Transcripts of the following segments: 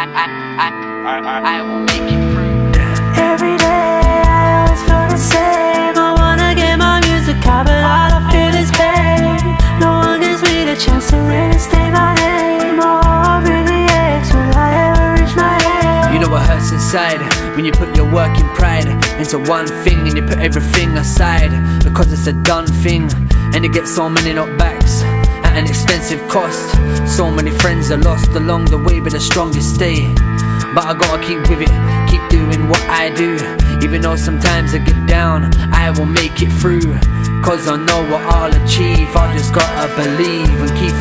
I, will make it through. Every day I always feel the same. I wanna get my music out, but all I feel this pain. No one gives me the chance to really stay my name. Oh, I'm really aches. Will I ever reach my aim? You know what hurts inside when you put your work and pride into one thing and you put everything aside because it's a done thing and it gets so many knockbacks at an expensive cost. So many friends are lost along the way, but the strongest stay. But I gotta keep with it, keep doing what I do. Even though sometimes I get down, I will make it through. Cause I know what I'll achieve. I just gotta believe and keep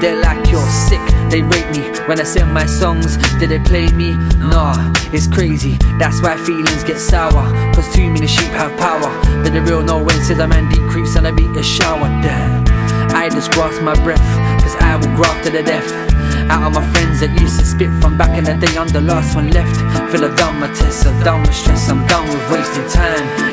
they're like you're sick. They rate me when I sing my songs. Did they play me? Nah, it's crazy. That's why feelings get sour. Cause too many sheep have power. But the real no when says a man deep creeps and I beat a shower. Damn. I just grasp my breath, cause I will graft to the death. Out of my friends that used to spit from back in the day, I'm the last one left. Feel I've done my test, I'm done with stress, I'm done with wasting time.